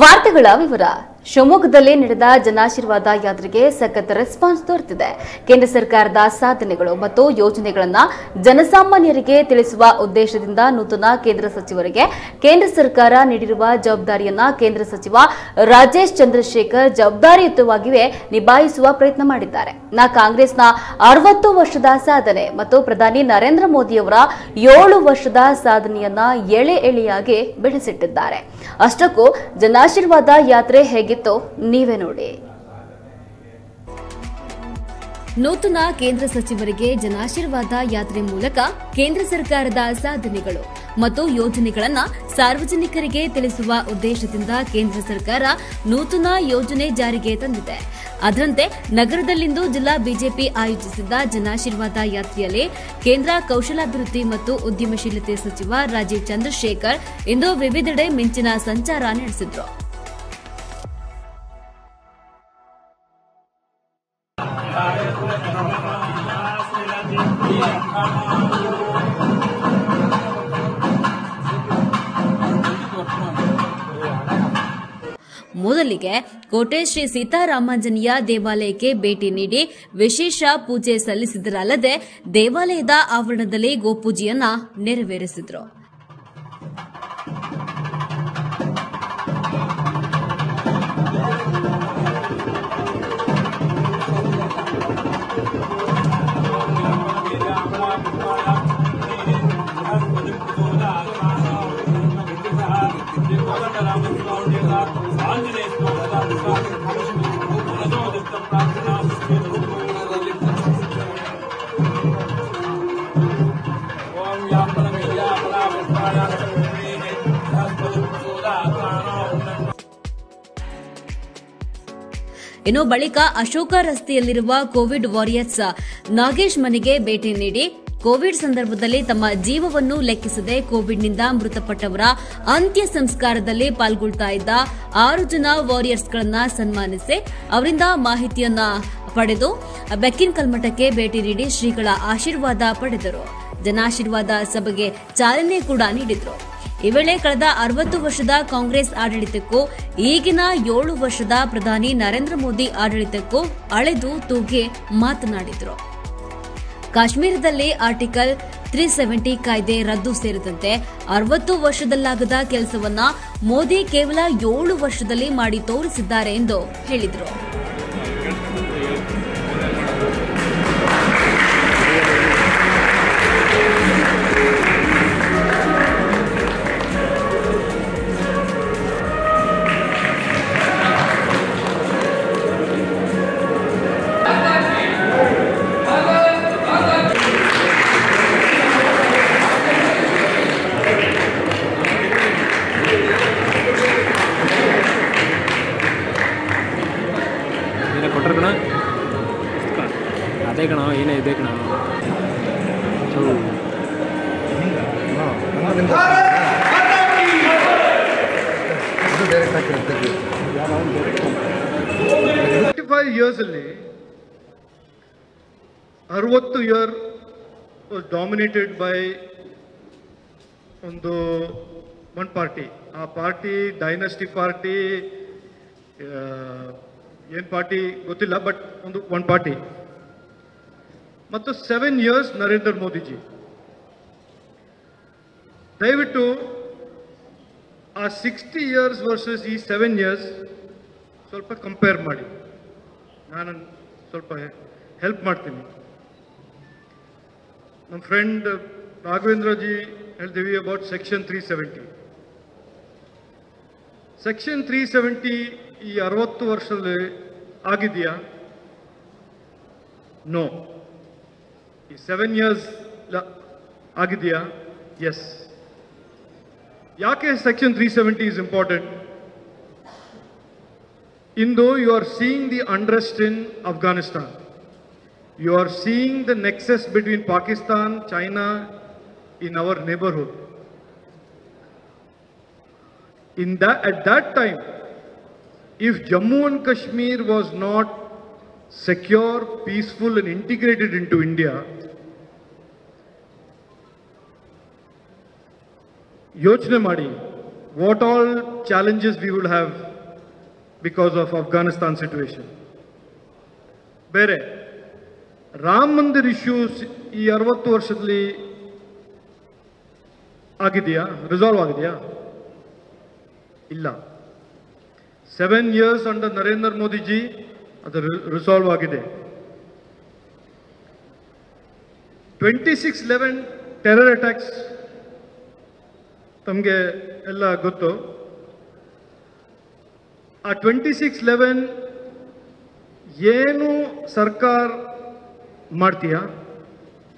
ವಾರ್ತೆಗಳ ವಿವರ ಶಿವಮೊಗ್ಗದಲ್ಲಿ ನಡೆದ ಜನಾಶೀರ್ವಾದ ಯಾತ್ರೆಗೆ ಸಖತ್ ರೆಸ್ಪಾನ್ಸ್ ದೊರೆತಿದೆ. ಕೇಂದ್ರ ಸರ್ಕಾರದ ಸಾಧನೆಗಳು ಮತ್ತು ಯೋಜನೆಗಳನ್ನು ಜನಸಾಮಾನ್ಯರಿಗೆ ತಿಳಿಸುವ ಉದ್ದೇಶದಿಂದ ನೂತನ ಕೇಂದ್ರ ಸಚಿವರಿಗೆ ಕೇಂದ್ರ ಸರ್ಕಾರ ನೀಡಿರುವ ಜವಾಬ್ದಾರಿಯನ್ನ ಕೇಂದ್ರ ಸಚಿವ ರಾಜೇಶ್ ಚಂದ್ರಶೇಖರ್ ಜವಾಬ್ದಾರಿಯುತವಾಗಿಯೇ ನಿಭಾಯಿಸುವ ಪ್ರಯತ್ನ ಮಾಡಿದ್ದಾರೆ. ನ ಕಾಂಗ್ರೆಸ್ನ ಅರವತ್ತು ವರ್ಷದ ಸಾಧನೆ ಮತ್ತು ಪ್ರಧಾನಿ ನರೇಂದ್ರ ಮೋದಿಯವರ ಏಳು ವರ್ಷದ ಸಾಧನೆಯನ್ನ ಎಳೆ ಎಳೆಯಾಗಿ ಬೆಳೆಸಿಟ್ಟಿದ್ದಾರೆ. ಅಷ್ಟಕ್ಕೂ ಜನಾಶೀರ್ವಾದ ಯಾತ್ರೆ ಹೇಗಿತ್ತು ನೀವೇ ನೋಡಿ. ನೂತನ ಕೇಂದ್ರ ಸಚಿವರಿಗೆ ಜನಾಶೀರ್ವಾದ ಯಾತ್ರೆ ಮೂಲಕ ಕೇಂದ್ರ ಸರ್ಕಾರದ ಸಾಧನೆಗಳು ಮತ್ತು ಯೋಜನೆಗಳನ್ನು ಸಾರ್ವಜನಿಕರಿಗೆ ತಿಳಿಸುವ ಉದ್ದೇಶದಿಂದ ಕೇಂದ್ರ ಸರ್ಕಾರ ನೂತನ ಯೋಜನೆ ಜಾರಿಗೆ ತಂದಿದೆ. ಅದರಂತೆ, ನಗರದಲ್ಲಿಂದು ಜಿಲ್ಲಾ ಬಿಜೆಪಿ ಆಯೋಜಿಸಿದ್ದ ಜನಾಶೀರ್ವಾದ ಯಾತ್ರೆಯಲ್ಲಿ ಕೇಂದ್ರ ಕೌಶಲಾಭಿವೃದ್ಧಿ ಮತ್ತು ಉದ್ಯಮಶೀಲತೆ ಸಚಿವ ರಾಜೀವ್ ಚಂದ್ರಶೇಖರ್ ಇಂದು ವಿವಿಧೆಡೆ ಮಿಂಚಿನ ಸಂಚಾರ ನಡೆಸಿದ್ರು. ಮೊದಲಿಗೆ ಕೋಟೆ ಶ್ರೀ ಸೀತಾರಾಮಾಂಜನೇಯ ದೇವಾಲಯಕ್ಕೆ ಭೇಟಿ ನೀಡಿ ವಿಶೇಷ ಪೂಜೆ ಸಲ್ಲಿಸಿದರಲ್ಲದೆ ದೇವಾಲಯದ ಆವರಣದಲ್ಲಿ ಗೋಪೂಜೆಯನ್ನ ನೆರವೇರಿಸಿದ್ರು. ಇನ್ನು ಬಳಿಕ ಅಶೋಕ ರಸ್ತೆಯಲ್ಲಿರುವ ಕೋವಿಡ್ ವಾರಿಯರ್ಸ್ ನಾಗೇಶ್ ಮನೆಗೆ ಭೇಟಿ ನೀಡಿ ಕೋವಿಡ್ ಸಂದರ್ಭದಲ್ಲಿ ತಮ್ಮ ಜೀವವನ್ನು ಲೆಕ್ಕಿಸದೆ ಕೋವಿಡ್ನಿಂದ ಮೃತಪಟ್ಟವರ ಅಂತ್ಯ ಸಂಸ್ಕಾರದಲ್ಲಿ ಪಾಲ್ಗೊಳ್ತಾ ಇದ್ದ ಆರು ಜನ ವಾರಿಯರ್ಸ್ಗಳನ್ನ ಸನ್ಮಾನಿಸಿ ಅವರಿಂದ ಮಾಹಿತಿಯನ್ನ ಪಡೆದು ಬೆಕ್ಕಿನ ಕಲ್ಮಠಕ್ಕೆ ಭೇಟಿ ನೀಡಿ ಶ್ರೀಗಳ ಆಶೀರ್ವಾದ ಪಡೆದರು. ಜನಾಶೀರ್ವಾದ ಸಭೆಗೆ ಚಾಲನೆ ಕೂಡ ನೀಡಿದ್ರು. ಈ ವೇಳೆ ಕಳೆದ ಅರವತ್ತು ವರ್ಷದ ಕಾಂಗ್ರೆಸ್ ಆಡಳಿತಕ್ಕೂ ಈಗಿನ ಏಳು ವರ್ಷದ ಪ್ರಧಾನಿ ನರೇಂದ್ರ ಮೋದಿ ಆಡಳಿತಕ್ಕೂ ಅಳೆದು ತೂಗೆ ಮಾತನಾಡಿದರು. ಕಾಶ್ಮೀರದಲ್ಲಿ ಆರ್ಟಿಕಲ್ ತ್ರೀ ಸೆವೆಂಟಿ ಕಾಯ್ದೆ ರದ್ದು ಸೇರಿದಂತೆ ಅರವತ್ತು ವರ್ಷದಲ್ಲಾಗದ ಕೆಲಸವನ್ನ ಮೋದಿ ಕೇವಲ ಏಳು ವರ್ಷದಲ್ಲಿ ಮಾಡಿ ತೋರಿಸಿದ್ದಾರೆ ಎಂದು ಹೇಳಿದರು. ಫಿಫ್ಟಿ ಫೈವ್ ಇಯರ್ಸ್ ಅಲ್ಲಿ ಅರವತ್ತು ಇಯರ್ ಡಾಮಿನೇಟೆಡ್ ಬೈ ಒಂದು ಒನ್ ಪಾರ್ಟಿ ಆ ಪಾರ್ಟಿ ಡೈನಸ್ಟಿ ಪಾರ್ಟಿ ಏನು ಪಾರ್ಟಿ ಗೊತ್ತಿಲ್ಲ ಬಟ್ ಒಂದು ಒನ್ ಪಾರ್ಟಿ ಮತ್ತು ಸೆವೆನ್ ಇಯರ್ಸ್ ನರೇಂದ್ರ ಮೋದಿಜಿ. ದಯವಿಟ್ಟು ಆ ಸಿಕ್ಸ್ಟಿ ಇಯರ್ಸ್ ವರ್ಸಸ್ ಈ ಸೆವೆನ್ ಇಯರ್ಸ್ ಸ್ವಲ್ಪ ಕಂಪೇರ್ ಮಾಡಿ. ನಾನು ಸ್ವಲ್ಪ ಹೆಲ್ಪ್ ಮಾಡ್ತೀನಿ. ನಮ್ಮ ಫ್ರೆಂಡ್ ರಾಘವೇಂದ್ರ ಜಿ ಹೇಳ್ತೀವಿ about section three seventy section three seventy ಈ ಅರವತ್ತು ವರ್ಷದಲ್ಲಿ ಆಗಿದೆಯಾ? ನೋ ಈ ಸೆವೆನ್ ಇಯರ್ಸ್ ಆಗಿದೆಯಾ? ಎಸ್ ಯಾಕೆ section three seventy is important into you are seeing the unrest in Afghanistan. You are seeing the nexus between Pakistan, China in our neighborhood. In that, at that time, if Jammu and Kashmir was not secure, peaceful, and integrated into India, ಯೋಚನೆ ಮಾಡಿ what all challenges we will have Because of Afghanistan situation. ಬೇರೆ, ರಾಮ ಮಂದಿರ್ issues ಈ ಅರವತ್ತು ವರ್ಷದಲ್ಲಿ ಆಗಿದೆಯಾ? Resolve ಆಗಿದೆಯಾ? ಇಲ್ಲ. Seven years under Narendra Modiji ಅದು ರಿಸಾಲ್ವ್ ಆಗಿದೆ. Twenty six eleven terror attacks ತಮಗೆ ಎಲ್ಲ ಗೊತ್ತು. ಆ ಟ್ವೆಂಟಿ ಸಿಕ್ಸ್ ಲೆವೆನ್ ಏನು ಸರ್ಕಾರ ಮಾಡ್ತೀಯಾ?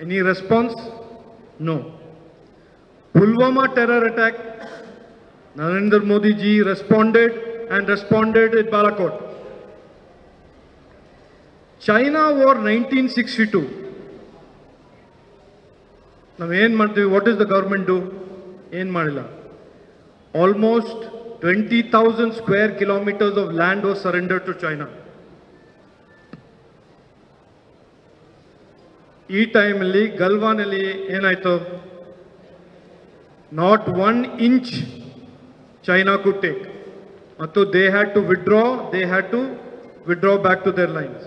Any response no Pulwama terror attack Narendra Modi ji responded and responded it Balakot China war nineteen 1962. ನಾವು ಏನು ಮಾಡ್ತೀವಿ ವಾಟ್ ಈಸ್ ದ ಗೌರ್ಮೆಂಟ್ ಏನು ಮಾಡಿಲ್ಲ. Almost twenty thousand square kilometres of land was surrender to China ಈ ಟೈಮಲ್ಲಿ ಗಲ್ವಾನಲ್ಲಿ ಏನಾಯ್ತು not one inch China could take ಮತ್ತು they had to withdraw they had to withdraw back to their lines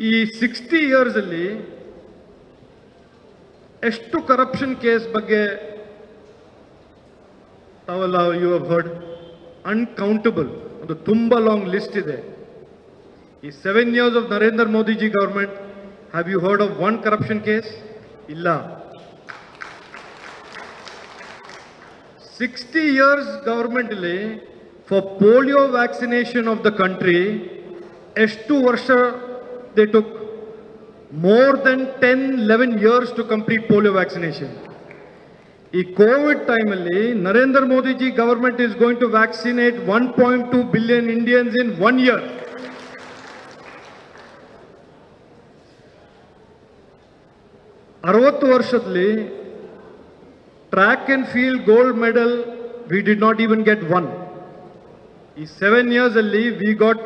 ಈ sixty years ಅಲ್ಲಿ ಎಷ್ಟು corruption case ಬಗ್ಗೆ ತಾವೆಲ್ಲ ಯು ಹವ್ ಹರ್ಡ್ ಅನ್ಕೌಂಟಬಲ್ ಒಂದು ತುಂಬ ಲಾಂಗ್ ಲಿಸ್ಟ್ ಇದೆ ಈ seven years of Narendra Modiji government have you heard of one corruption case ಇಲ್ಲ sixty years ಗವರ್ಮೆಂಟಲ್ಲಿ for polio vaccination of the country ಎಷ್ಟು ವರ್ಷ they took more than ten eleven years to complete polio vaccination ಈ Covid ಟೈಮಲ್ಲಿ Narendra Modiji government is going to vaccinate one point two billion Indians in one year ಅರವತ್ತು ವರ್ಷದಲ್ಲಿ track and field gold medal we did not even get one ಈ seven years ಅಲ್ಲಿ we got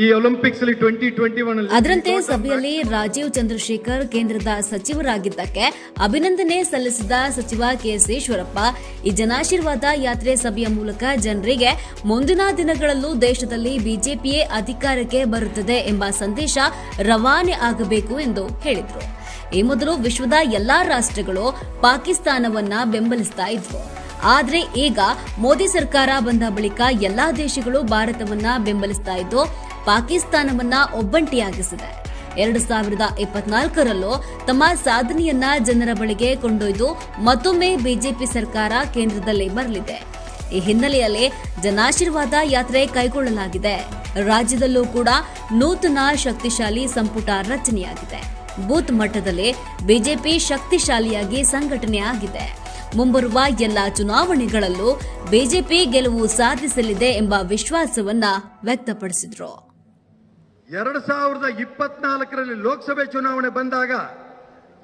ಈ Olympics ಅಲ್ಲಿ twenty twenty one ಅದರಂತೆ ಸಭೆಯಲ್ಲಿ ರಾಜೀವ್ ಚಂದ್ರಶೇಖರ್ ಕೇಂದ್ರದ ಸಚಿವರಾಗಿದ್ದಕ್ಕೆ ಅಭಿನಂದನೆ ಸಲ್ಲಿಸಿದ ಸಚಿವ ಕೆಎಸ್ ಈಶ್ವರಪ್ಪ ಈ ಜನಾಶೀರ್ವಾದ ಯಾತ್ರೆ ಸಭೆಯ ಮೂಲಕ ಜನರಿಗೆ ಮುಂದಿನ ದಿನಗಳಲ್ಲೂ ದೇಶದಲ್ಲಿ ಬಿಜೆಪಿಯೇ ಅಧಿಕಾರಕ್ಕೆ ಬರುತ್ತದೆ ಎಂಬ ಸಂದೇಶ ರವಾನೆ ಆಗಬೇಕು ಎಂದು ಹೇಳಿದರು. ಈ ಮೊದಲು ವಿಶ್ವದ ಎಲ್ಲಾ ರಾಷ್ಟ್ರಗಳು ಪಾಕಿಸ್ತಾನವನ್ನ ಬೆಂಬಲಿಸ್ತಾ ಇದ್ವು. ಆದ್ರೆ ಈಗ ಮೋದಿ ಸರ್ಕಾರ ಬಂದ ಬಳಿಕ ಎಲ್ಲಾ ದೇಶಗಳು ಭಾರತವನ್ನ ಬೆಂಬಲಿಸ್ತಾ ಇದ್ದು ಪಾಕಿಸ್ತಾನವನ್ನ ಒಬ್ಬಂಟಿಯಾಗಿಸಿದೆ. ಎರಡು ಸಾವಿರದ ಇಪ್ಪತ್ನಾಲ್ಕರಲ್ಲೂ ತಮ್ಮ ಸಾಧನೆಯನ್ನ ಜನರ ಬಳಿಗೆ ಕೊಂಡೊಯ್ದು ಮತ್ತೊಮ್ಮೆ ಬಿಜೆಪಿ ಸರ್ಕಾರ ಕೇಂದ್ರದಲ್ಲಿ ಬರಲಿದೆ ಈ ಹಿನ್ನೆಲೆಯಲ್ಲಿ ಜನಾಶೀರ್ವಾದ ಯಾತ್ರೆ ಕೈಗೊಳ್ಳಲಾಗಿದೆ. ರಾಜ್ಯದಲ್ಲೂ ಕೂಡ ನೂತನ ಶಕ್ತಿಶಾಲಿ ಸಂಪುಟ ರಚನೆಯಾಗಿದೆ. ಬೂತ್ ಮಟ್ಟದಲ್ಲಿ ಬಿಜೆಪಿ ಶಕ್ತಿಶಾಲಿಯಾಗಿ ಸಂಘಟನೆ ಆಗಿದೆ. ಮುಂಬರುವ ಎಲ್ಲ ಚುನಾವಣೆಗಳಲ್ಲೂ ಬಿಜೆಪಿ ಗೆಲುವು ಸಾಧಿಸಲಿದೆ ಎಂಬ ವಿಶ್ವಾಸವನ್ನ ವ್ಯಕ್ತಪಡಿಸಿದ್ರು. ಎರಡು ಸಾವಿರದ ಇಪ್ಪತ್ನಾಲ್ಕರಲ್ಲಿ ಲೋಕಸಭೆ ಚುನಾವಣೆ ಬಂದಾಗ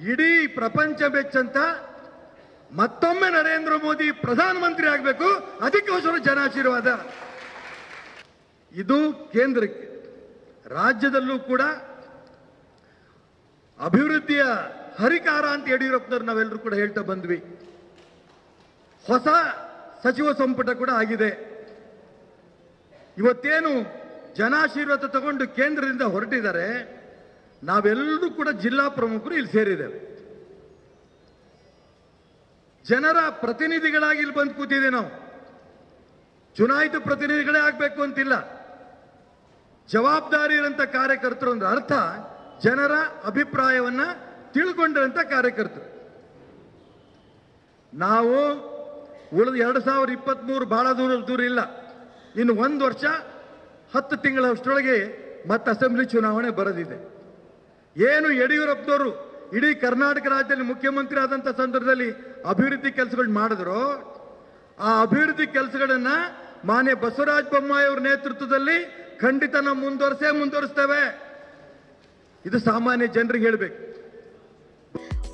ಇಡೀ ಪ್ರಪಂಚ ಬೆಚ್ಚಂತ ಮತ್ತೊಮ್ಮೆ ನರೇಂದ್ರ ಮೋದಿ ಪ್ರಧಾನಮಂತ್ರಿ ಆಗಬೇಕು. ಅದಕ್ಕೋಸ್ಕರ ಜನಾಶೀರ್ವಾದ. ಇದು ಕೇಂದ್ರಕ್ಕೆ, ರಾಜ್ಯದಲ್ಲೂ ಕೂಡ ಅಭಿವೃದ್ಧಿಯ ಹರಿಕಾರ ಅಂತ ಯಡಿಯೂರಪ್ಪನವ್ರು ನಾವೆಲ್ಲರೂ ಕೂಡ ಹೇಳ್ತಾ ಬಂದ್ವಿ. ಹೊಸ ಸಚಿವ ಸಂಪುಟ ಕೂಡ ಆಗಿದೆ. ಇವತ್ತೇನು ಜನಾಶೀರ್ವಾದ ತಗೊಂಡು ಕೇಂದ್ರದಿಂದ ಹೊರಟಿದ್ದಾರೆ. ನಾವೆಲ್ಲರೂ ಕೂಡ ಜಿಲ್ಲಾ ಪ್ರಮುಖರು ಇಲ್ಲಿ ಸೇರಿದ್ದೇವೆ. ಜನರ ಪ್ರತಿನಿಧಿಗಳಾಗಿ ಇಲ್ಲಿ ಬಂದು ಕೂತಿದ್ದೇವೆ ನಾವು. ಚುನಾಯಿತ ಪ್ರತಿನಿಧಿಗಳೇ ಆಗಬೇಕು ಅಂತಿಲ್ಲ. ಜವಾಬ್ದಾರಿ ಇರುವಂತ ಕಾರ್ಯಕರ್ತರು ಅಂದ್ರೆ ಅರ್ಥ, ಜನರ ಅಭಿಪ್ರಾಯವನ್ನ ತಿಳ್ಕೊಂಡಿರಂತ ಕಾರ್ಯಕರ್ತರು. ನಾವು ಉಳಿದ ಎರಡು ಸಾವಿರದ ಇಪ್ಪತ್ತ್ಮೂರು ಬಹಳ ದೂರ ದೂರ ಇಲ್ಲ. ಇನ್ನು ಒಂದು ವರ್ಷ ಹತ್ತು ತಿಂಗಳಷ್ಟರೊಳಗೆ ಮತ್ತೆ ಅಸೆಂಬ್ಲಿ ಚುನಾವಣೆ ಬರದಿದೆ. ಏನು ಯಡಿಯೂರಪ್ಪನವರು ಇಡೀ ಕರ್ನಾಟಕ ರಾಜ್ಯದಲ್ಲಿ ಮುಖ್ಯಮಂತ್ರಿ ಆದಂಥ ಸಂದರ್ಭದಲ್ಲಿ ಅಭಿವೃದ್ಧಿ ಕೆಲಸಗಳು ಮಾಡಿದ್ರು, ಆ ಅಭಿವೃದ್ಧಿ ಕೆಲಸಗಳನ್ನ ಮಾನ್ಯ ಬಸವರಾಜ ಬೊಮ್ಮಾಯಿ ಅವರ ನೇತೃತ್ವದಲ್ಲಿ ಖಂಡಿತ ನಾವು ಮುಂದುವರಿಸೇ ಮುಂದುವರಿಸ್ತೇವೆ. ಇದು ಸಾಮಾನ್ಯ ಜನರಿಗೆ ಹೇಳಬೇಕು.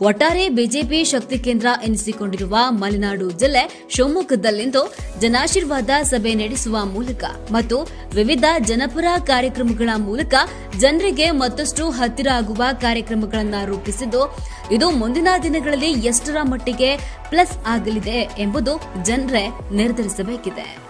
ಒಟ್ಟಾರೆ ಬಿಜೆಪಿ ಶಕ್ತಿ ಕೇಂದ್ರ ಎನಿಸಿಕೊಂಡಿರುವ ಮಲೆನಾಡು ಜಿಲ್ಲೆ ಶಿವಮೊಗ್ಗದಲ್ಲಿಂದು ಜನಾಶೀರ್ವಾದ ಸಭೆ ನಡೆಸುವ ಮೂಲಕ ಮತ್ತು ವಿವಿಧ ಜನಪರ ಕಾರ್ಯಕ್ರಮಗಳ ಮೂಲಕ ಜನರಿಗೆ ಮತ್ತಷ್ಟು ಹತ್ತಿರ ಆಗುವ ಕಾರ್ಯಕ್ರಮಗಳನ್ನು ರೂಪಿಸಿದ್ದು, ಇದು ಮುಂದಿನ ದಿನಗಳಲ್ಲಿ ಎಷ್ಟರ ಮಟ್ಟಿಗೆ ಪ್ಲಸ್ ಆಗಲಿದೆ ಎಂಬುದು ಜನರೇ ನಿರ್ಧರಿಸಬೇಕಿದೆ.